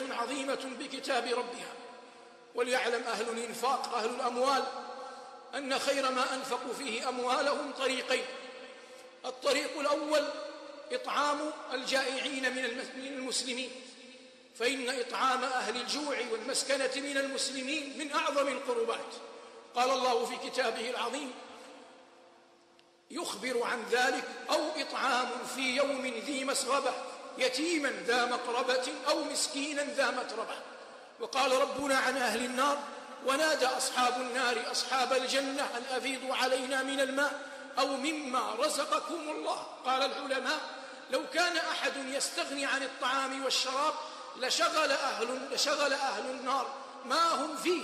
عنايه عظيمة بكتاب ربها. وليعلم أهل الإنفاق أهل الأموال أن خير ما أنفقوا فيه أموالهم طريقين. الطريق الأول إطعام الجائعين من المسلمين. فإن إطعام أهل الجوع والمسكنة من المسلمين من أعظم القربات. قال الله في كتابه العظيم يخبر عن ذلك أو إطعام في يوم ذي مسغبة. يتيما ذا مقربة أو مسكينا ذا متربة. وقال ربنا عن أهل النار ونادى أصحاب النار أصحاب الجنة أن أفيضوا علينا من الماء أو مما رزقكم الله. قال العلماء لو كان أحد يستغني عن الطعام والشراب لشغل أهل لشغل أهل النار. ما هم فيه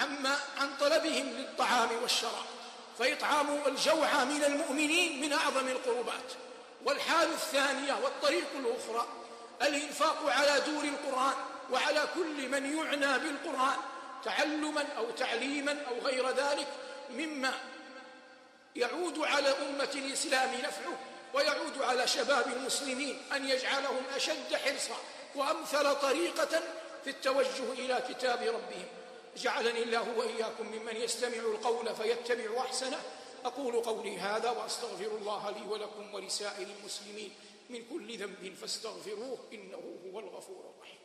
عما عن طلبهم للطعام والشراب. فإطعام الجوع من المؤمنين من أعظم القربات. والحال الثانية والطريق الأخرى الإنفاق على دور القرآن وعلى كل من يعنى بالقرآن تعلما أو تعليما أو غير ذلك مما يعود على أمة الإسلام نفعه ويعود على شباب المسلمين أن يجعلهم أشد حرصا وأمثل طريقة في التوجه إلى كتاب ربهم. جعلني الله وإياكم ممن يستمع القول فيتبع أحسنه أقول قولي هذا وأستغفر الله لي ولكم ولسائر المسلمين من كل ذنب فاستغفروه إنه هو الغفور الرحيم.